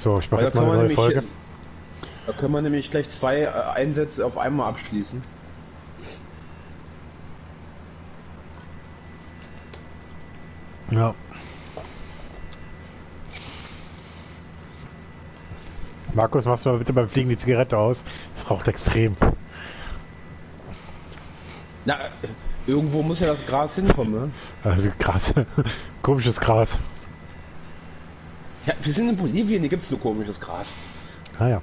So, ich mache jetzt mal kann eine man neue nämlich- Folge. Da können wir nämlich gleich zwei äh, Einsätze auf einmal abschließen. Ja. Markus, machst du mal bitte beim Fliegen die Zigarette aus? Es raucht extrem. Na, irgendwo muss ja das Gras hinkommen, ne? Also krass. Komisches Gras. Wir sind in Bolivien, hier gibt's nur komisches Gras. Ah ja.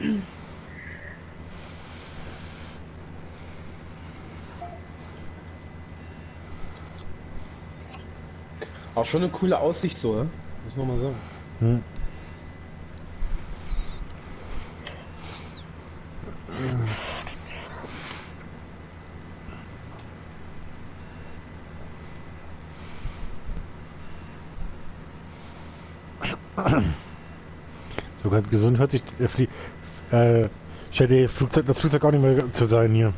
Auch schon eine coole Aussicht so, ne? Muss man mal sagen. Hm. So ganz gesund hört sich der Flie äh, scheint die Flugzeug, das Flugzeug auch nicht mehr zu sein hier.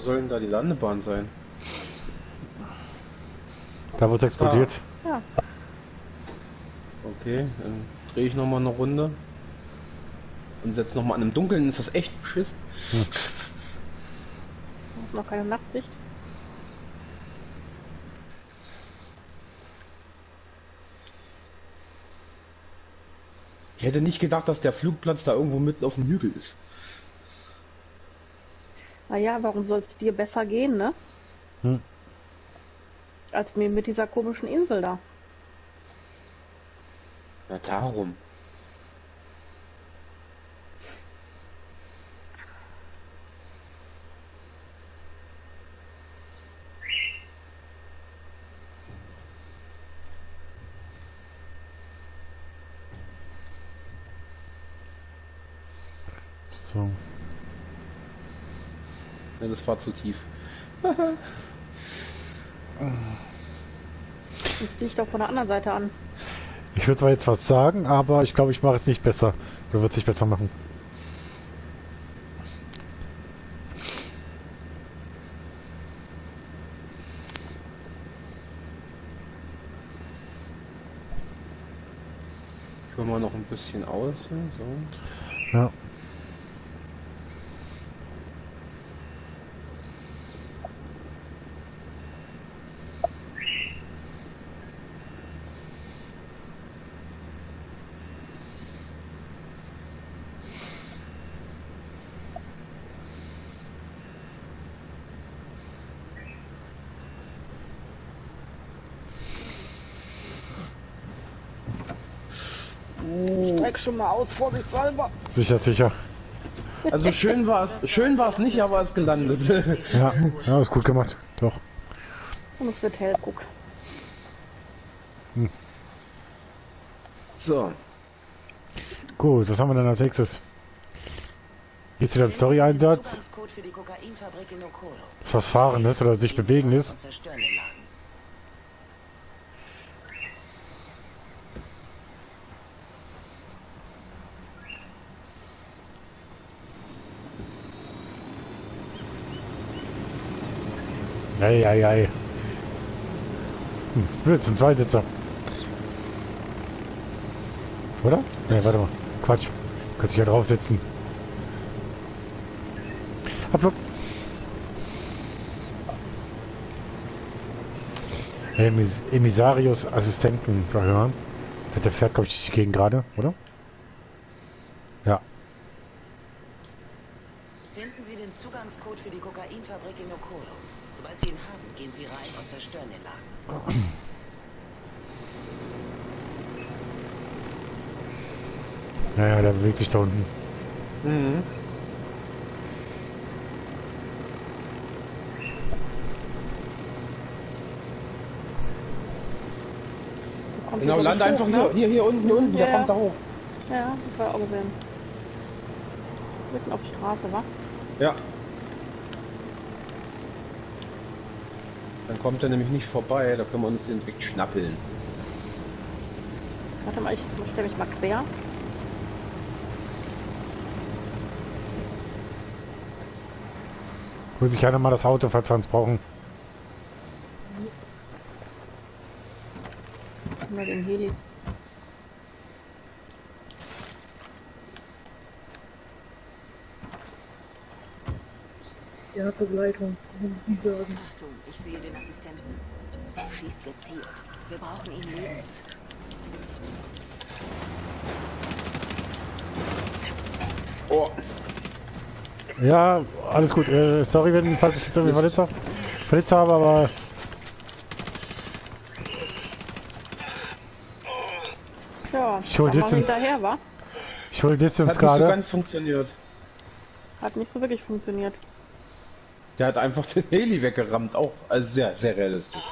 Wo soll denn da die Landebahn sein? Da wo es explodiert. Ja, Okay, dann drehe ich nochmal eine Runde. Und setze nochmal an. Im Dunkeln ist das echt beschissen. noch keine Nachtsicht. Ich hätte nicht gedacht, dass der Flugplatz da irgendwo mitten auf dem Hügel ist. Naja, warum soll es dir besser gehen, ne? Hm. Als mir mit dieser komischen Insel da. Na darum. So. Ja, das war zu tief. Das fliegt doch von der anderen Seite an. Ich würde zwar jetzt was sagen, aber ich glaube, ich mache es nicht besser. Oder wird es nicht besser machen. Ich hole mal noch ein bisschen aus. So. Steig schon mal aus, vorsichtshalber. Sicher, sicher. Also schön war es, schön war es nicht, aber es ist gelandet. Ja, ja, ist gut gemacht. Doch. Und es wird hell, guck. so. Gut, was haben wir denn als nächstes? Jetzt wieder ein Story-Einsatz. Ist was Fahrendes oder sich Bewegendes. Und zerstören den Laden. Ei, ei, ei. Hm, das ist blöd, sind zwei Sitzer. Oder? Ne, warte mal. Quatsch. Kannst dich ja draufsetzen. Abflug. Emis Emissarius Assistenten verhören. Der fährt, glaube ich, durch die Gegend gerade, oder? Ja. Finden Sie Zugangscode für die Kokainfabrik in Okolo. Sobald Sie ihn haben, gehen Sie rein und zerstören den Laden. Naja, der bewegt sich da unten. Mhm. Genau, lande einfach hoch, hier, ne? hier, hier unten, hier unten, der Ja. kommt da hoch. Ja, das war auch gesehen. Mitten auf die Straße, wa? Ja. Dann kommt er nämlich nicht vorbei, da können wir uns den direkt schnappeln. Warte mal, ich stelle mich mal quer. Hol sich einer mal das Auto, falls wir uns brauchen. Mal den Heli. Ja, Begleitung. Achtung, ich sehe den Assistenten. Schießt gezielt. Wir brauchen ihn lebend. Oh, Ja, alles gut. Äh, sorry, wenn, falls ich jetzt irgendwie verletzt habe, verletzt habe, aber Ja, Ich hol Distance. hinterher, wa? ich hole Distance hat nicht so gerade. ganz funktioniert. Hat nicht so wirklich funktioniert. Der hat einfach den Heli weggerammt, auch also sehr, sehr realistisch.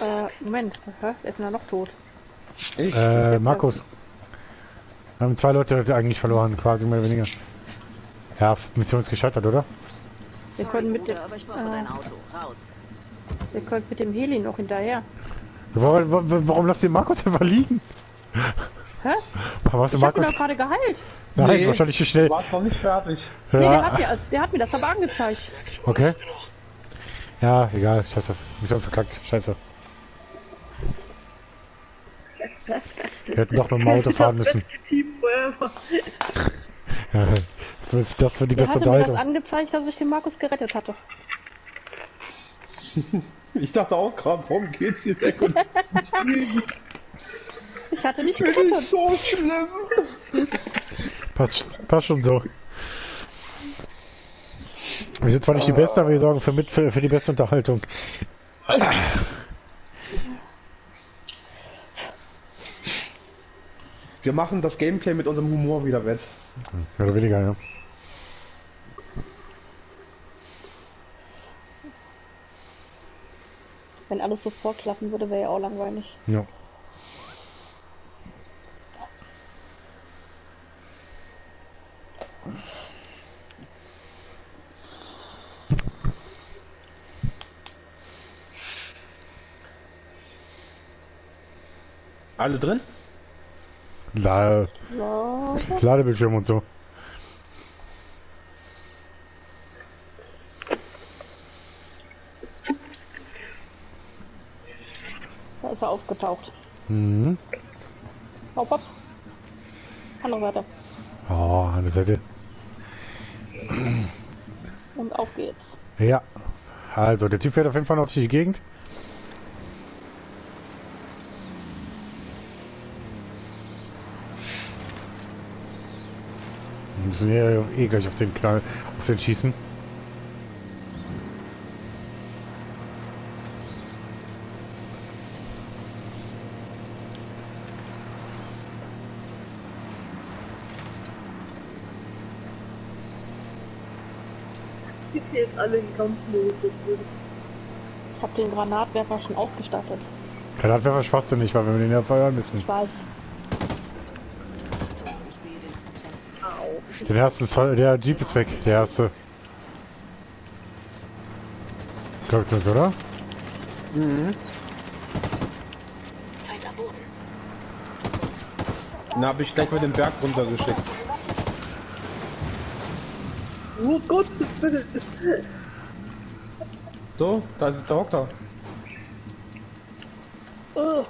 Äh, Moment. Hä? Ist da noch tot? Ich? Äh, Markus. Wir haben zwei Leute eigentlich verloren, quasi mehr oder weniger. Ja, Mission ist gescheitert, oder? Wir können mit dem- aber ich brauche äh, dein Auto. Raus. Ihr könnt mit dem Heli noch hinterher. Warum, warum, warum lasst ihr Markus einfach liegen? Hä? Du Ich hab ihn Markus? doch gerade geheilt. Nein, Nee. wahrscheinlich zu schnell. Du warst noch nicht fertig. Nee, der hat, Ja, mir, der hat mir das aber angezeigt. okay. Ja, egal. Scheiße. Mission verkackt. Scheiße. Wir hätten doch mit dem Auto fahren müssen. Forever. Das ist das für die Der beste das Unterhaltung. angezeigt, dass ich den Markus gerettet hatte. Ich dachte auch gerade, warum geht's hier weg und ist nicht liegen? Ich hatte nicht Das gerettet. ist so schlimm. Passt, passt schon so. Wir sind zwar nicht die Besten, aber wir sorgen für, mit, für, für die beste Unterhaltung. Wir machen das Gameplay mit unserem Humor wieder wett. Mehr oder weniger, ja. Wenn alles sofort klappen würde, wäre ja auch langweilig. ja. Alle drin? La Ja, Ladebildschirm und so. da ist er aufgetaucht. Mhm. Hopp, hopp. Andere Seite. Oh, an der Seite. Und auf geht's. Ja. Also, der Typ fährt auf jeden Fall noch durch die Gegend. Wir müssen ja eh gleich auf den Knall, auf den schießen. Sind jetzt alle in Kampfmodus. Ich habe den Granatwerfer schon aufgestattet. Granatwerfer schwachsinnig, weil wir den ja feuern müssen. Ich weiß. Achtung, ich sehe den Den ersten Zoll, der Jeep ist weg, der erste. Glaubt uns, oder? Boden. Dann habe ich gleich mal den Berg runtergeschickt. Oh Gott, bitte. So, da ist der Doktor. Ugh.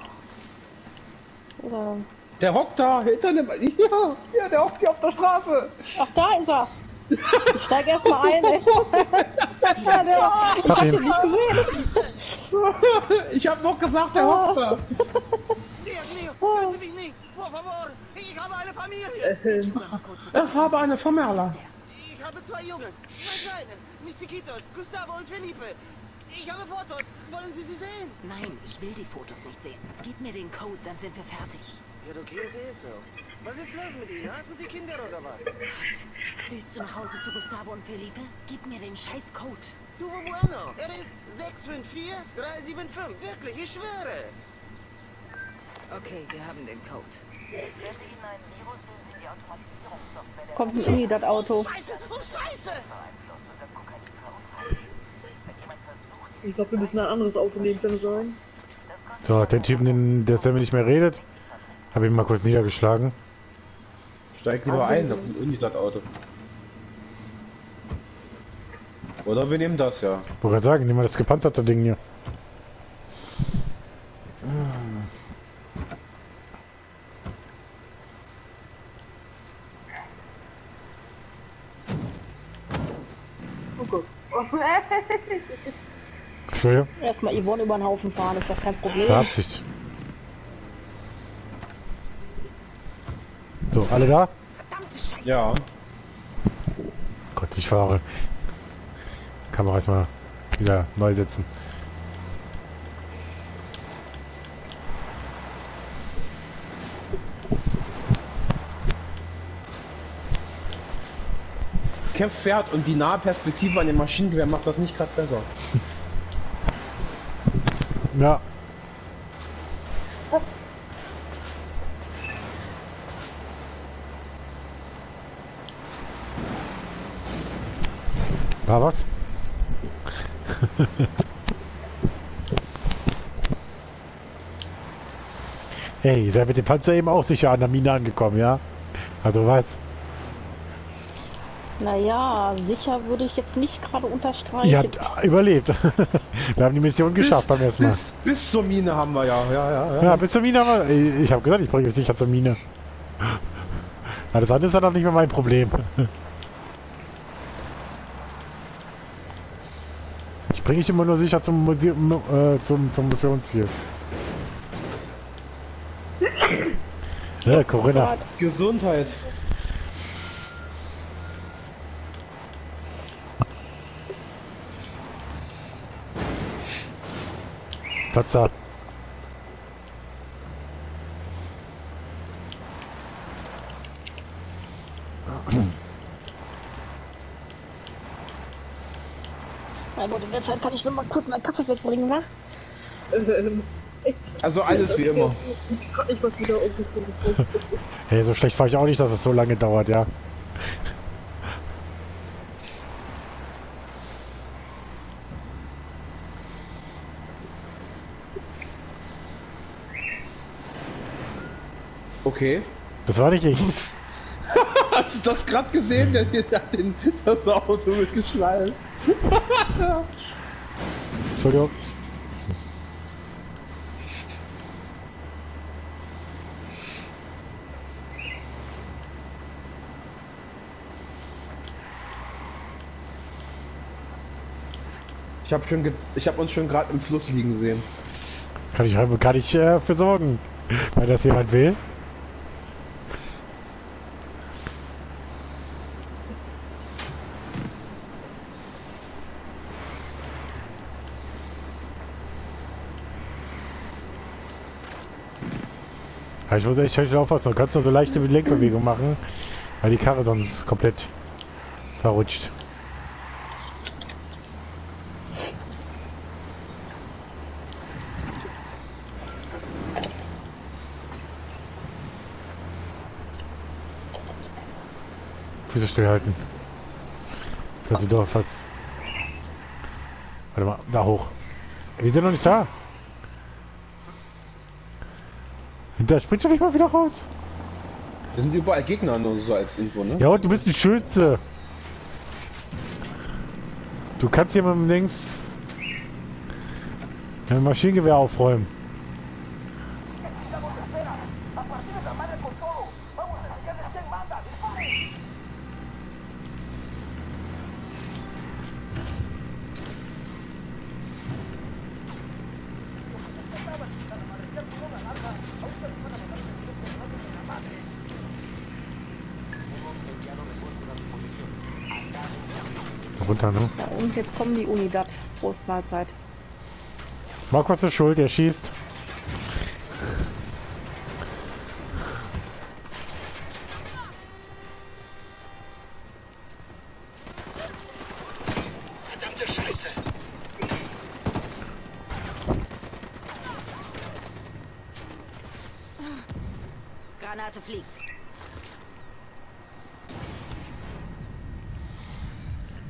Oder, Der hockt da hinter dem. Ja, ja, der hockt hier auf der Straße. ach, da ist er. Ich steig erst mal ein, der, ich Hab ihn. nicht gesehen. Ich hab noch gesagt, der hockt da. Ich habe eine Familie! Ich habe eine Vermerler. Ich habe zwei Jungen, zwei Kleine, mis chiquitos, Gustavo und Felipe. Ich habe Fotos. Wollen Sie sie sehen? Nein, ich will die Fotos nicht sehen. Gib mir den Code, dann sind wir fertig. Ja, okay, sehe so. Was ist los mit Ihnen? Hassen Sie Kinder oder was? Willst du nach Hause zu Gustavo und Felipe? Gib mir den scheiß Code. Du bueno. Er ist 654 375. Wirklich, ich schwöre. Okay, wir haben den Code. Kommt ein Uni, das Auto. Scheiße! Oh, Scheiße! Ich glaube, wir müssen ein anderes Auto nehmen, kann sein? So, den Typen, den, der selber nicht mehr redet, habe ich mal kurz niedergeschlagen. Steig lieber ein, da kommt irgendwie das Auto. Oder wir nehmen das ja. Wollte gerade sagen, nehmen wir das gepanzerte Ding hier. Entschuldigung, Erstmal Yvonne über den Haufen fahren, ist doch kein Problem. zur Absicht. So, alle da? Verdammte Scheiße! Ja. Gott, ich fahre. Kamera erstmal wieder neu setzen. Kev fährt und die nahe Perspektive an dem Maschinengewehr macht das nicht gerade besser. Ja. War was? hey, ihr seid mit dem Panzer eben auch sicher an der Mine angekommen, ja? Also was? Naja, sicher würde ich jetzt nicht gerade unterstreichen. Ihr habt überlebt. Wir haben die Mission geschafft beim ersten Mal. bis, bis zur Mine haben wir ja. Ja, ja, ja. Ja, bis zur Mine haben wir. Ich habe gesagt, ich bringe euch sicher zur Mine. Alles andere ist dann auch nicht mehr mein Problem. Bringe dich immer nur sicher zum, Museum, äh, zum, zum Missionsziel. Ja, Corinna. Gesundheit. Platzer. Na gut, in der Zeit kann ich noch mal kurz meinen Kaffee wegbringen, ne? Ähm, Also alles wie immer. ich was wieder. Hey, so schlecht fahre ich auch nicht, dass es so lange dauert, ja. Okay. Das war nicht ich. Hast du das gerade gesehen? Der, der hat den, das Auto mitgeschleift. Entschuldigung. Ich habe habe uns schon gerade im Fluss liegen sehen. Kann ich, kann ich äh, für sorgen, das jemand will. Ich muss echt schlecht aufpassen. Du kannst nur so leichte Lenkbewegung machen, weil die Karre sonst komplett verrutscht. Füße stillhalten. Kannst du doch fast. Warte mal, da hoch. Wir sind noch nicht da. Da springt schon nicht mal wieder raus. Da sind überall Gegner nur so als Info, ne? Ja, und du bist ein Schütze. Du kannst hier mit dem Links ein Maschinengewehr aufräumen. runter, ne? Ja, und jetzt kommen die Unidad. Prost Mahlzeit. Markus ist schuld, er schießt.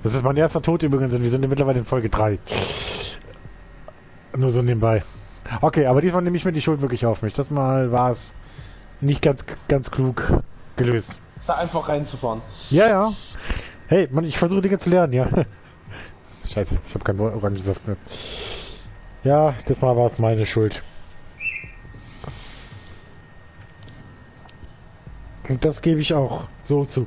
Das ist mein erster Tod übrigens und wir sind mittlerweile in Folge 3. Nur so nebenbei. Okay, aber diesmal nehme ich mir die Schuld wirklich auf mich. Das Mal war es nicht ganz, ganz klug gelöst. Da einfach reinzufahren. Ja, ja. Hey, Mann, ich versuche Dinge zu lernen, ja. Scheiße, ich habe keinen Orangensaft mehr. Ja, das Mal war es meine Schuld. Und das gebe ich auch so zu.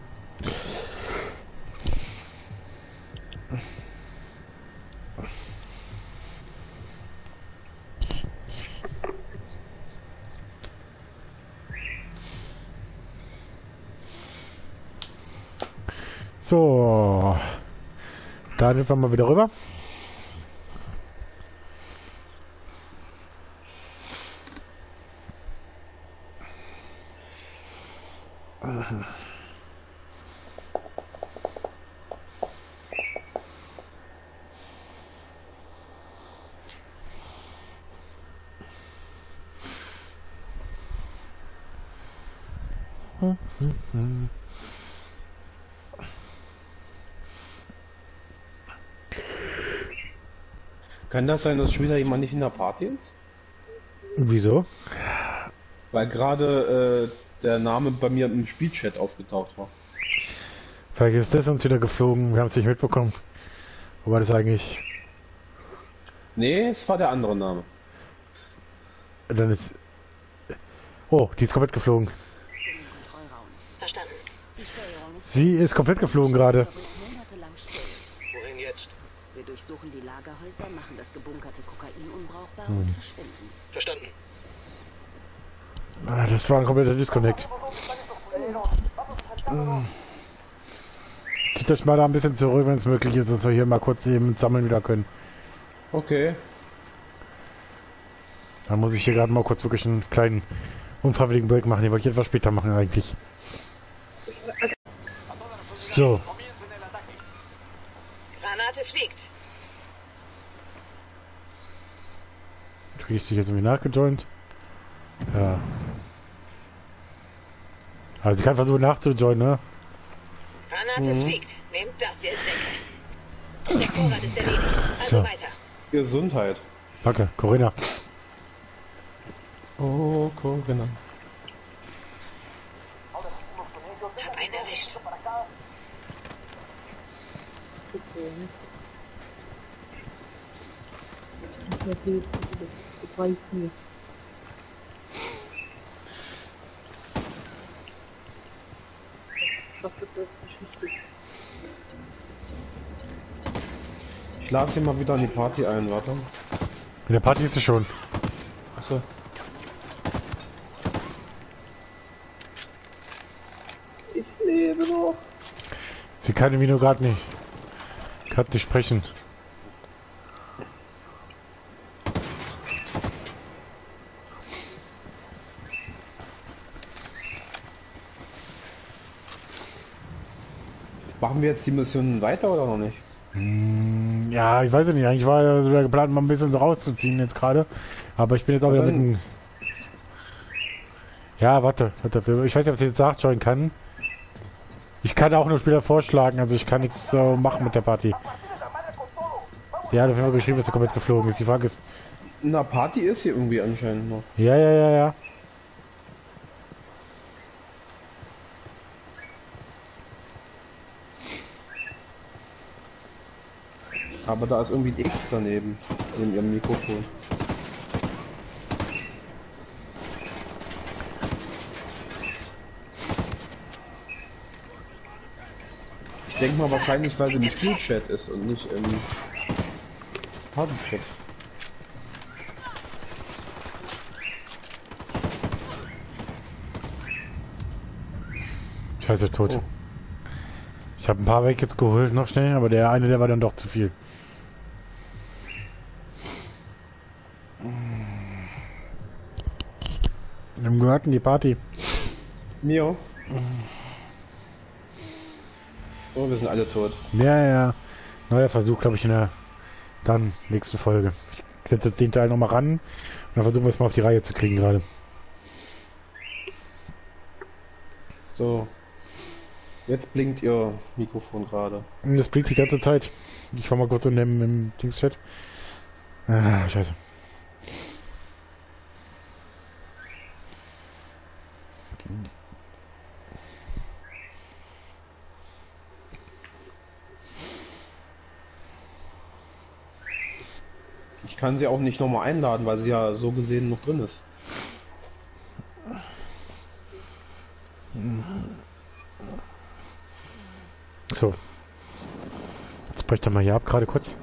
So. Nehmen wir mal wieder rüber. Kann das sein, dass schon wieder jemand nicht in der Party ist? Wieso? Weil gerade äh, der Name bei mir im Spielchat aufgetaucht war. Vielleicht ist das uns wieder geflogen. Wir haben es nicht mitbekommen. Wo war das eigentlich? Nee, es war der andere Name. Dann ist. Oh, die ist komplett geflogen. Sie ist komplett geflogen gerade. Durchsuchen die Lagerhäuser, machen das gebunkerte Kokain unbrauchbar Hm. und verschwinden. Verstanden. Ah, Das war ein kompletter Disconnect. Hm. Zieht euch mal da ein bisschen zurück, wenn es möglich ist, dass wir hier mal kurz eben sammeln wieder können. Okay. Dann muss ich hier gerade mal kurz wirklich einen kleinen unfreiwilligen Break machen. Den wollte ich etwas später machen eigentlich. So, Granate fliegt. Kriege ich dich jetzt irgendwie nachgejoint? Ja. Also ich kann versuchen nachzujoinen, ne? Granate Mhm. fliegt. Nehmt das, ihr Säcke. Der Vorrat ist erledigt. Also So. weiter. Gesundheit. Danke, Corinna. Oh, Corinna. Hab einen erwischt. Ich lade sie mal wieder in die Party ein, warte. In der Party ist sie schon. Achso. Ich lebe noch. Sie kann irgendwie nur gerade nicht. Gerade nicht sprechen. Machen wir jetzt die Mission weiter oder noch nicht? Ja, ich weiß nicht. Eigentlich war ja sogar geplant, mal ein bisschen so rauszuziehen jetzt gerade. Aber ich bin jetzt auch wieder mitten. Ja, warte, warte. Ich weiß nicht, ob sie jetzt nachjoinen kann. Ich kann auch nur Spieler vorschlagen, also ich kann nichts so machen mit der Party. Sie hat auf jeden Fall geschrieben, dass sie komplett geflogen ist. Die Frage ist. Na, Party ist hier irgendwie anscheinend noch. Ja, ja, ja, ja. Aber da ist irgendwie ein X daneben. In ihrem Mikrofon. Ich denke mal wahrscheinlich, weil sie im Spielchat ist und nicht im Partychat. Scheiße, tot. Oh. Ich habe ein paar weg jetzt geholt, noch schnell, aber der eine, der war dann doch zu viel. Gehört in die Party. Mio. Oh, wir sind alle tot. Ja, ja. Neuer Versuch, glaube ich, in der dann nächsten Folge. Ich setze jetzt den Teil nochmal ran und dann versuchen wir es mal auf die Reihe zu kriegen gerade. So. Jetzt blinkt ihr Mikrofon gerade. Und Das blinkt die ganze Zeit. Ich war mal kurz in dem im Dingschat. Ah, scheiße. Ich kann sie auch nicht nochmal einladen, weil sie ja so gesehen noch drin ist. So. Jetzt brecht er mal hier ab, gerade kurz.